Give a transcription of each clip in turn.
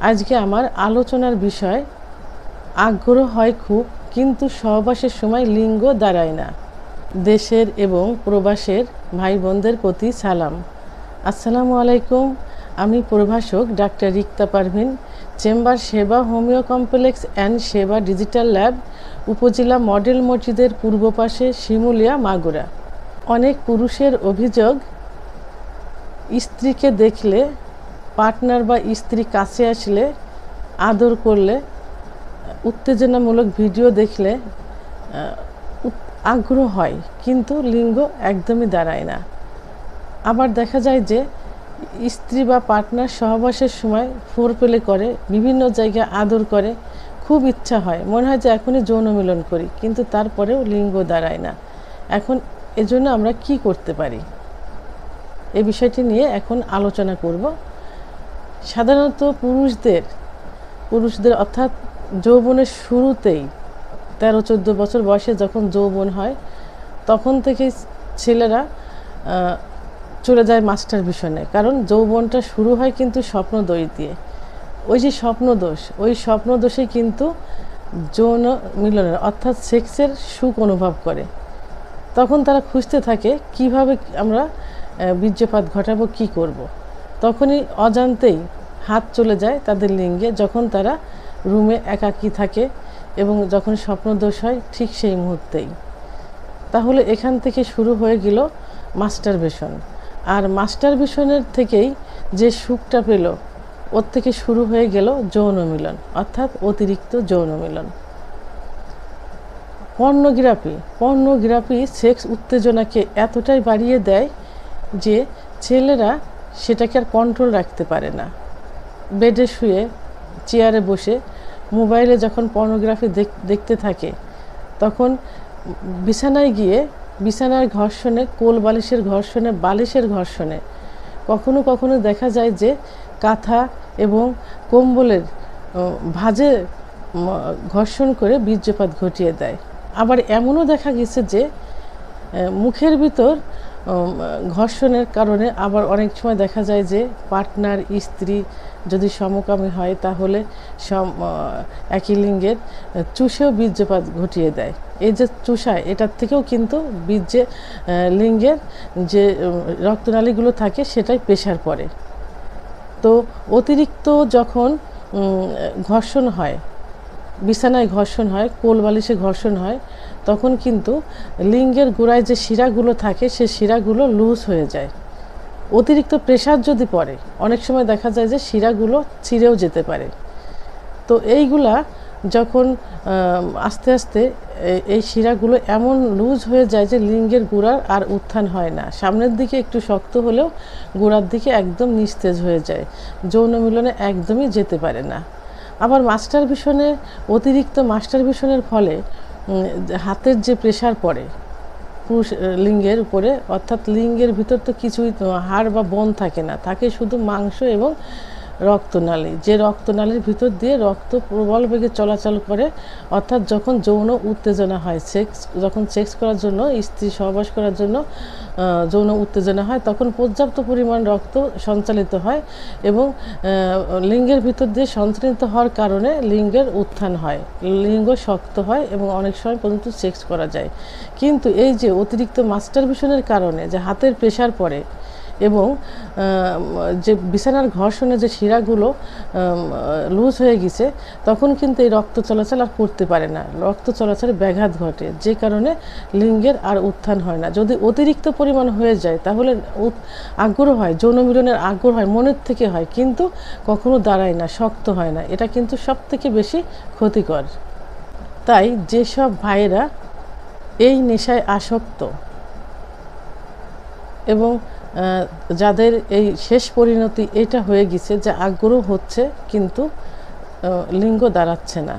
আজকে আমার আলোচনার বিষয়, আগ্রহ হয় খুব, কিন্তু সহবাসের সময় লিঙ্গ দাঁড়ায় না। দেশের এবং প্রবাসের ভাই বোনদের প্রতি সালাম। আসসালামু আলাইকুম, আমি প্রভাষক doctor Rikta Parvin, chamber Seba homeo complex and Seba digital lab, উপজেলা মডেল মসজিদের পূর্ব পাশে শিমুলিয়া, মাগুরা। অনেক পুরুষের অভিযোগ, স্ত্রীকে দেখলে পার্টনার বা স্ত্রী কাছে আসলে আদর করলে, উত্তেজনামূলক ভিডিও দেখলে আগ্রহ হয়, কিন্তু লিঙ্গ একদমই দাঁড়ায় না। আবার দেখা যায় যে, স্ত্রী বা পার্টনার সহবাসের সময় ফোর পেলে করে, বিভিন্ন জায়গায় আদর করে, খুব ইচ্ছা হয়। মনে হয় যে এখনই যৌন মিলন করি, কিন্তু তারপরেও লিঙ্গ দাঁড়ায় না। এখন এজন্য আমরা কি করতে পারি? এ বিষয়টি নিয়ে এখন আলোচনা করব। সাধারণত পুরুষদের পুরুষদের অর্থাৎ যৌবনের শুরুতেই তেরো, চোদ্দ বছর বয়সে যখন যৌবন হয়, তখন থেকে ছেলেরা চলে যায় মাস্টার ভিশনে কারণ যৌবনটা শুরু হয় কিন্তু স্বপ্নদোষ দিয়ে। ওই যে স্বপ্নদোষ, ওই স্বপ্নদোষে কিন্তু যৌন মিলনের, অর্থাৎ সেক্সের সুখ অনুভব করে। তখন তারা খুঁজতে থাকে, কীভাবে আমরা বীর্যপাত ঘটাবো, কি করব। তখনই অজান্তেই হাত চলে যায় তাদের লিঙ্গে, যখন তারা রুমে একাকী থাকে এবং যখন স্বপ্নদোষ হয় ঠিক সেই মুহূর্তেই। তাহলে এখান থেকে শুরু হয়ে গেল মাস্টার বেশন আর মাস্টার বেশনের থেকেই যে সুখটা পেল, ওর থেকে শুরু হয়ে গেল যৌন মিলন, অর্থাৎ অতিরিক্ত যৌন মিলন। পর্নোগ্রাফি। পর্নোগ্রাফি সেক্স উত্তেজনাকে এতটাই বাড়িয়ে দেয় যে ছেলেরা সেটাকে আর কন্ট্রোল রাখতে পারে না। বেডে শুয়ে চেয়ারে বসে মোবাইলে যখন পর্নোগ্রাফি দেখতে থাকে, তখন বিছানায় গিয়ে, বিছানার ঘর্ষণে, কোল বালিশের ঘর্ষণে বালিশের ঘর্ষণে কখনো কখনো দেখা যায় যে কাঁথা এবং কম্বলের ভাঁজে ঘর্ষণ করে বীর্যপাত ঘটিয়ে দেয়। আবার এমনও দেখা গেছে যে মুখের ভিতর ঘর্ষণের কারণে আবার অনেক সময় দেখা যায় যে পার্টনার, স্ত্রী যদি সমকামী হয় তাহলে সম একই লিঙ্গের চুষেও বীর্যপাত ঘটিয়ে দেয়। এই যে চুষায় এটার থেকেও কিন্তু বীর্যে লিঙ্গের যে রক্তনালীগুলো থাকে সেটাই প্রেশার পড়ে তো অতিরিক্ত যখন ঘর্ষণ হয়, বিছানায় ঘর্ষণ হয় কোল বালিশে ঘর্ষণ হয় তখন কিন্তু লিঙ্গের গোড়ায় যে শিরাগুলো থাকে, সে শিরাগুলো লুজ হয়ে যায়। অতিরিক্ত প্রেশার যদি পড়ে, অনেক সময় দেখা যায় যে শিরাগুলো ছিঁড়েও যেতে পারে। তো এইগুলা যখন আস্তে আস্তে এই শিরাগুলো এমন লুজ হয়ে যায় যে লিঙ্গের গোড়ার আর উত্থান হয় না। সামনের দিকে একটু শক্ত হলেও গোড়ার দিকে একদম নিস্তেজ হয়ে যায়। যৌন মিলনে একদমই যেতে পারে না। আবার মাস্টার ভিশনে অতিরিক্ত মাস্টার ভিশনের ফলে হাতের যে প্রেশার পড়ে, পুরুষ লিঙ্গের উপরে, অর্থাৎ লিঙ্গের ভিতর তো কিছুই হাড় বা বন থাকে না, থাকে শুধু মাংস এবং রক্তনালী। যে রক্তনালীর ভিতর দিয়ে রক্ত প্রবল বেগে চলাচল করে, অর্থাৎ যখন যৌন উত্তেজনা হয়, সেক্স, যখন সেক্স করার জন্য, স্ত্রী সহবাস করার জন্য যৌন উত্তেজনা হয়, তখন পর্যাপ্ত পরিমাণ রক্ত সঞ্চালিত হয় এবং লিঙ্গের ভিতর দিয়ে সঞ্চালিত হওয়ার কারণে লিঙ্গের উত্থান হয়, লিঙ্গ শক্ত হয় এবং অনেক সময় পর্যন্ত সেক্স করা যায়। কিন্তু এই যে অতিরিক্ত মাস্টার ভিশনের কারণে, যে হাতের প্রেশার পড়ে এবং যে বিছানার ঘর্ষণে যে শিরাগুলো লুজ হয়ে গেছে, তখন কিন্তু এই রক্ত চলাচল আর করতে পারে না। রক্ত চলাচলে ব্যাঘাত ঘটে, যে কারণে লিঙ্গের আর উত্থান হয় না। যদি অতিরিক্ত পরিমাণ হয়ে যায়, তাহলে আগ্রহ হয়, যৌন মিলনের আগ্রহ হয়, মনের থেকে হয়, কিন্তু কখনো দাঁড়ায় না, শক্ত হয় না। এটা কিন্তু সব থেকে বেশি ক্ষতিকর। তাই যেসব ভাইয়েরা এই নেশায় আসক্ত এবং যাদের এই শেষ পরিণতি এটা হয়ে গেছে যে আগ্রহ হচ্ছে, কিন্তু লিঙ্গ দাঁড়াচ্ছে না।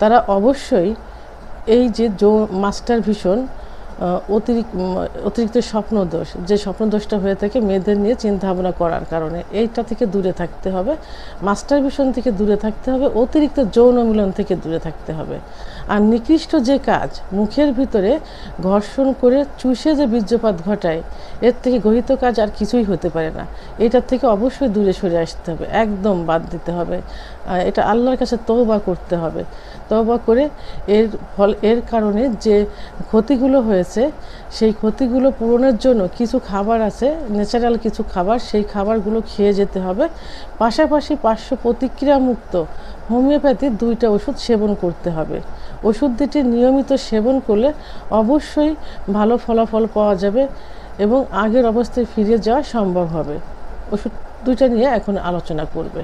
তারা অবশ্যই এই যে, মাস্টার ভীষণ অতিরিক্ত অতিরিক্ত স্বপ্নদোষ, যে স্বপ্নদোষটা হয়ে থাকে মেয়েদের নিয়ে চিন্তা ভাবনা করার কারণে। এইটা থেকে দূরে থাকতে হবে। মাস্টার ভিশন থেকে দূরে থাকতে হবে, অতিরিক্ত যৌন মিলন থেকে দূরে থাকতে হবে। আর নিকৃষ্ট যে কাজ, মুখের ভিতরে ঘর্ষণ করে চুষে যে বীর্যপাত ঘটায়, এর থেকে গহিত কাজ আর কিছুই হতে পারে না। এটার থেকে অবশ্যই দূরে সরে আসতে হবে, একদম বাদ দিতে হবে। এটা আল্লাহর কাছে তওবা করতে হবে। তওবা করে এর ফল, এর কারণে যে ক্ষতিগুলো হয়েছে সেই ক্ষতিগুলো পূরণের জন্য কিছু খাবার আছে ন্যাচারাল কিছু খাবার, সেই খাবারগুলো খেয়ে যেতে হবে। পাশাপাশি পার্শ্ব প্রতিক্রিয়ামুক্ত হোমিওপ্যাথির দুইটা ওষুধ সেবন করতে হবে। ওষুধ দুটি নিয়মিত সেবন করলে অবশ্যই ভালো ফলাফল পাওয়া যাবে এবং আগের অবস্থায় ফিরে যাওয়া সম্ভব হবে। ওষুধ দুইটা নিয়ে এখন আলোচনা করবে।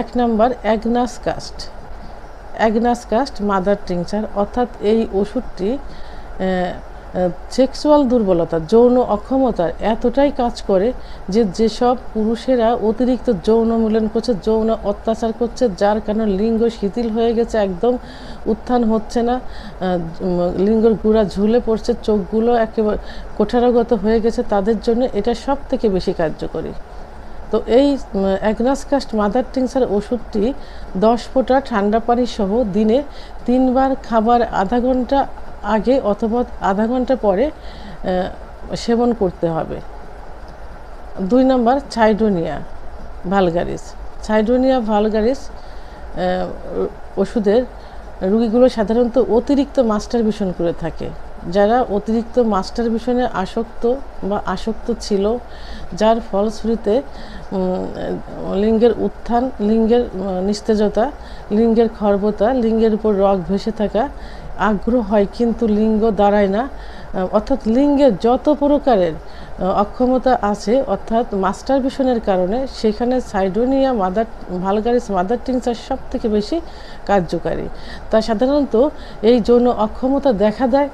এক number agnus cast agnus cast mother tincture অর্থাৎ এই ওষুধটি সেক্সুয়াল দুর্বলতা, যৌন অক্ষমতার এতটাই কাজ করে যে যেসব পুরুষেরা অতিরিক্ত যৌন মিলন করছে, যৌন অত্যাচার করছে, যার কারণে লিঙ্গ শিথিল হয়ে গেছে, একদম উত্থান হচ্ছে না লিঙ্গর গুঁড়া ঝুলে পড়ছে, চোখগুলো একেবারে কোঠারগত হয়ে গেছে, তাদের জন্য এটা সব থেকে বেশি কার্যকরী। তো এই অ্যাগনাস কাস্ট মাদার টিংসার ওষুধটি দশ ফোঁটা ঠান্ডা পানি সহ দিনে তিনবার খাবার আধা ঘণ্টা আগে অথবা আধা ঘণ্টা পরে সেবন করতে হবে। দুই নম্বর, ছাইডোনিয়া ভালগারিস। ছাইডোনিয়া ভালগারিস ওষুধের রুগীগুলো সাধারণত অতিরিক্ত মাস্টার ভিশন করে থাকে। যারা অতিরিক্ত মাস্টার ভিশনে আসক্ত বা আসক্ত ছিল, যার ফলশ্রুতিতে লিঙ্গের উত্থান, লিঙ্গের নিস্তেজতা, লিঙ্গের খর্বতা, লিঙ্গের উপর রগ ভেসে থাকা আগ্রহ হয়, কিন্তু লিঙ্গ দাঁড়ায় না। অর্থাৎ লিঙ্গের যত প্রকারের অক্ষমতা আছে, অর্থাৎ মাস্টার ভিশনের কারণে সেখানে cydonia, mother, vulgaris, mother tincture সব থেকে বেশি কার্যকারী। তা সাধারণত এই যৌন অক্ষমতা দেখা দেয়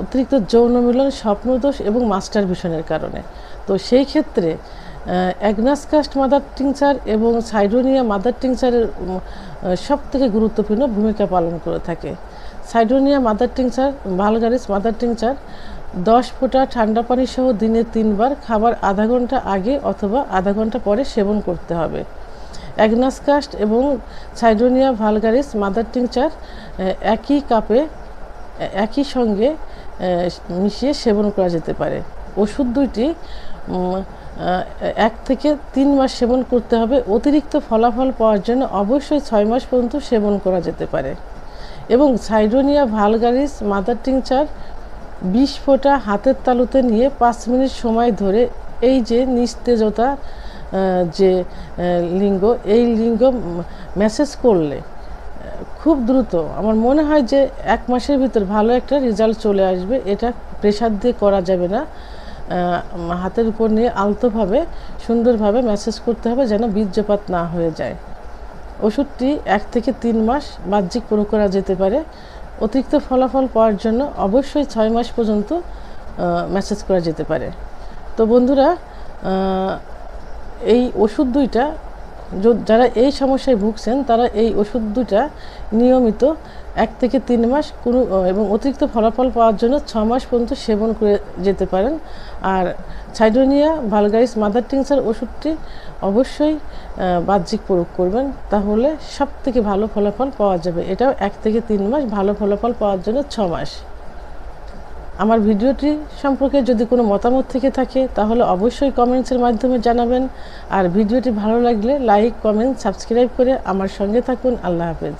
অতিরিক্ত যৌন মিলন, স্বপ্নদোষ এবং মাস্টার ভিশনের কারণে। তো সেই ক্ষেত্রে অ্যাগনাসকাস্ট মাদার টিংচার এবং সাইডোনিয়া মাদার টিংচারের সব থেকে গুরুত্বপূর্ণ ভূমিকা পালন করে থাকে। Cydonia mother tincture vulgaris mother tincture, দশ ফোঁটা ঠান্ডা পানি সহ দিনে তিনবার খাবার আধা ঘণ্টা আগে অথবা আধা ঘণ্টা পরে সেবন করতে হবে। অ্যাগনাসকাস্ট এবং সাইডোনিয়া ভালগারিস মাদার টিংচার একই কাপে একই সঙ্গে মিশিয়ে সেবন করা যেতে পারে। ওষুধ দুইটি এক থেকে তিন মাস সেবন করতে হবে। অতিরিক্ত ফলাফল পাওয়ার জন্য অবশ্যই ছয় মাস পর্যন্ত সেবন করা যেতে পারে। এবং সাইডোনিয়া ভালগারিস মাদার টিংচার বিশ ফোঁটা হাতের তালুতে নিয়ে পাঁচ মিনিট সময় ধরে এই যে নিস্তেজতা যে লিঙ্গ, এই লিঙ্গ মেসেজ করলে খুব দ্রুত। আমার মনে হয় যে এক মাসের ভিতর ভালো একটা রেজাল্ট চলে আসবে, এটা প্রেশার দিয়ে করা যাবে না। হাতের উপর নিয়ে আলতোভাবে, সুন্দরভাবে মেসেজ করতে হবে যেন বীর্যপাত না হয়ে যায়। ওষুধটি এক থেকে তিন মাস বাহ্যিক প্রয়োগ করা যেতে পারে। অতিরিক্ত ফলাফল পাওয়ার জন্য অবশ্যই ছয় মাস পর্যন্ত ম্যাসেজ করা যেতে পারে। তো বন্ধুরা এই ওষুধ দুইটা যারা এই সমস্যায় ভুগছেন, তারা এই ওষুধ দুটা নিয়মিত এক থেকে তিন মাস কোনো এবং অতিরিক্ত ফলাফল পাওয়ার জন্য ছ মাস পর্যন্ত সেবন করে যেতে পারেন। আর সাইডোনিয়া ভালগারিস মাদার টিংসার ওষুধটি অবশ্যই বাহ্যিক প্রয়োগ করবেন। তাহলে সব থেকে ভালো ফলাফল পাওয়া যাবে। এটাও এক থেকে তিন মাস ভালো ফলাফল পাওয়ার জন্য ছ মাস। আমার ভিডিওটি সম্পর্কে যদি কোনো মতামত থেকে থাকে, তাহলে অবশ্যই কমেন্টসের মাধ্যমে জানাবেন। আর ভিডিওটি ভালো লাগলে লাইক, কমেন্ট, সাবস্ক্রাইব করে আমার সঙ্গে থাকুন। আল্লাহ হাফেজ।